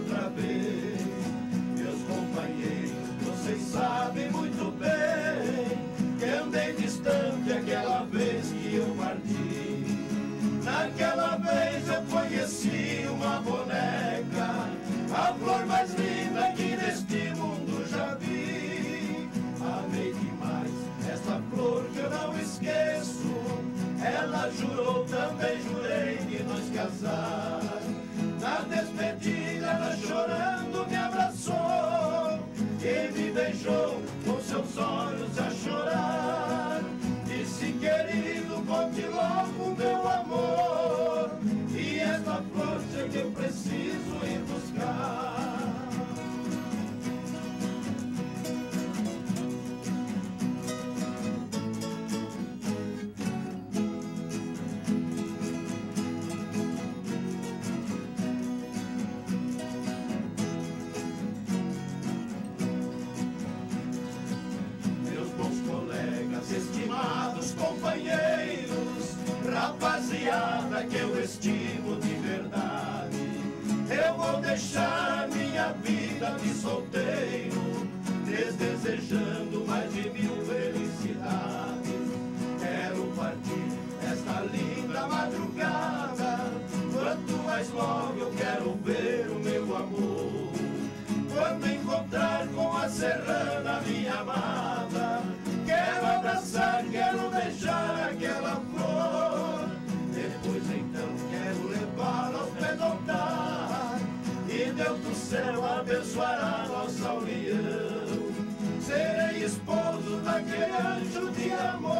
outra vez. Meus companheiros, vocês sabem muito bem que andei distante aquela vez que eu parti. Naquela vez eu conheci uma boneca, a flor mais linda que neste mundo já vi. Amei demais essa flor que eu não esqueço. Ela jurou, também jurei de nos casar. des. Rapaziada que eu estimo de verdade. Eu vou deixar minha vida de solteiro, desdesejando mais de mil felicidades. Quero partir esta linda madrugada, quanto mais logo eu quero ver o meu amor. Quando encontrar com a serrana minha amada, céu abençoará nossa união. Serei esposo daquele anjo de amor,